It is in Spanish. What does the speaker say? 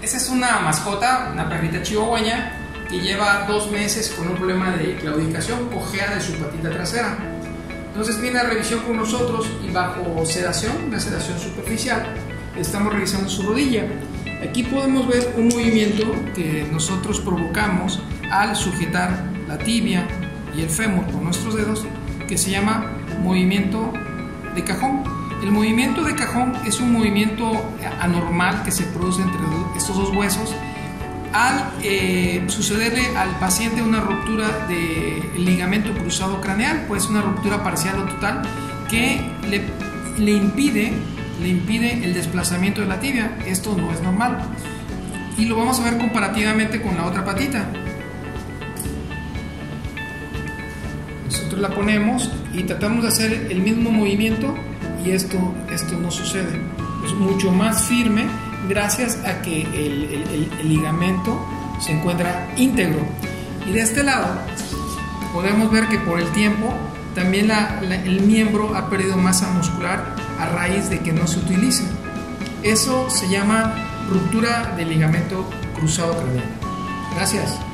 Esa es una mascota, una perrita chihuahueña que lleva dos meses con un problema de claudicación, cojea de su patita trasera. Entonces viene a revisión con nosotros y bajo sedación, una sedación superficial, estamos revisando su rodilla. Aquí podemos ver un movimiento que nosotros provocamos al sujetar la tibia y el fémur con nuestros dedos, que se llama movimiento de cajón. El movimiento de cajón es un movimiento anormal que se produce entre estos dos huesos al eh, sucederle al paciente una ruptura del ligamento cruzado craneal, pues una ruptura parcial o total que le, le, impide, le impide el desplazamiento de la tibia. Esto no es normal. Y lo vamos a ver comparativamente con la otra patita. Nosotros la ponemos y tratamos de hacer el mismo movimiento y esto, esto no sucede. Es mucho más firme gracias a que el, el, el, ligamento se encuentra íntegro. Y de este lado podemos ver que por el tiempo también la, la, el miembro ha perdido masa muscular a raíz de que no se utiliza. Eso se llama ruptura del ligamento cruzado craneal. Gracias.